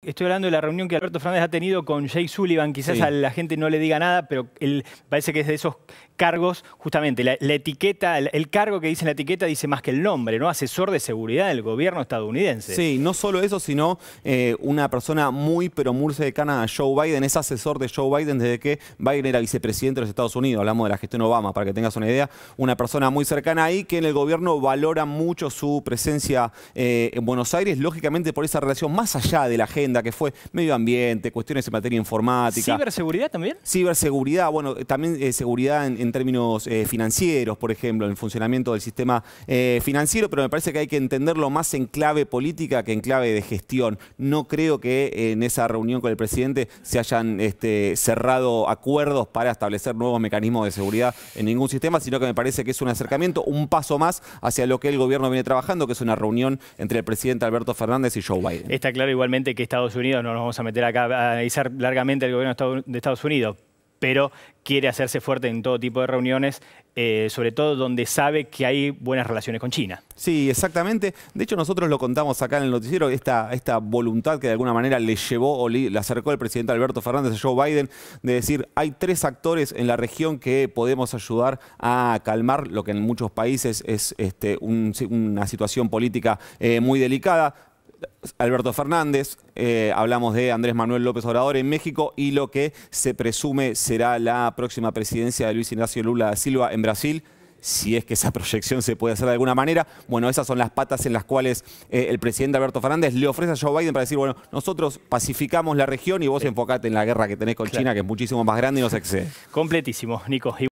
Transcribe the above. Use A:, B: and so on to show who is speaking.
A: Estoy hablando de la reunión que Alberto Fernández ha tenido con Jay Sullivan. Quizás
B: Sí.
A: a la gente no le diga nada, pero él parece que es de esos cargos, justamente, la, la etiqueta, el, el cargo que dice en la etiqueta dice más que el nombre, ¿no? Asesor de seguridad del gobierno estadounidense.
B: Sí, no solo eso, sino eh, una persona muy, pero muy cercana a Joe Biden. Es asesor de Joe Biden desde que Biden era vicepresidente de los Estados Unidos. Hablamos de la gestión Obama, para que tengas una idea. Una persona muy cercana ahí que en el gobierno valora mucho su presencia eh, en Buenos Aires, lógicamente por esa relación más allá de la agenda que fue medio ambiente, cuestiones en materia informática.
A: ¿Ciberseguridad también?
B: Ciberseguridad, bueno, también eh, seguridad en, en términos eh, financieros, por ejemplo, en el funcionamiento del sistema eh, financiero, pero me parece que hay que entenderlo más en clave política que en clave de gestión. No creo que en esa reunión con el presidente se hayan este, cerrado acuerdos para establecer nuevos mecanismos de seguridad en ningún sistema, sino que me parece que es un acercamiento, un paso más hacia lo que el gobierno viene trabajando, que es una reunión entre el presidente Alberto Fernández y Joe Biden.
A: Está claro igualmente que Estados Unidos, no nos vamos a meter acá a analizar largamente el gobierno de Estados- Unidos, pero quiere hacerse fuerte en todo tipo de reuniones, eh, sobre todo donde sabe que hay buenas relaciones con China.
B: Sí, exactamente. De hecho, nosotros lo contamos acá en el noticiero, esta, esta voluntad que de alguna manera le llevó o le, acercó el presidente Alberto Fernández a Joe Biden, de decir, hay tres actores en la región que podemos ayudar a calmar lo que en muchos países es este, un- una situación política eh, muy delicada. Alberto Fernández, eh, hablamos de Andrés Manuel López Obrador en México y lo que se presume será la próxima presidencia de Luis Ignacio Lula da Silva en Brasil. Si es que esa proyección se puede hacer de alguna manera, bueno, esas son las patas en las cuales eh, el presidente Alberto Fernández le ofrece a Joe Biden para decir, bueno, nosotros pacificamos la región y vos enfocate en la guerra que tenés con
A: Claro.
B: China, que es muchísimo más grande y nos excede.
A: Completísimo, Nico.